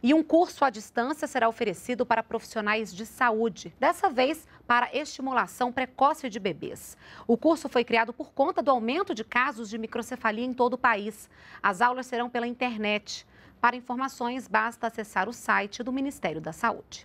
E um curso à distância será oferecido para profissionais de saúde, dessa vez para estimulação precoce de bebês. O curso foi criado por conta do aumento de casos de microcefalia em todo o país. As aulas serão pela internet. Para informações, basta acessar o site do Ministério da Saúde.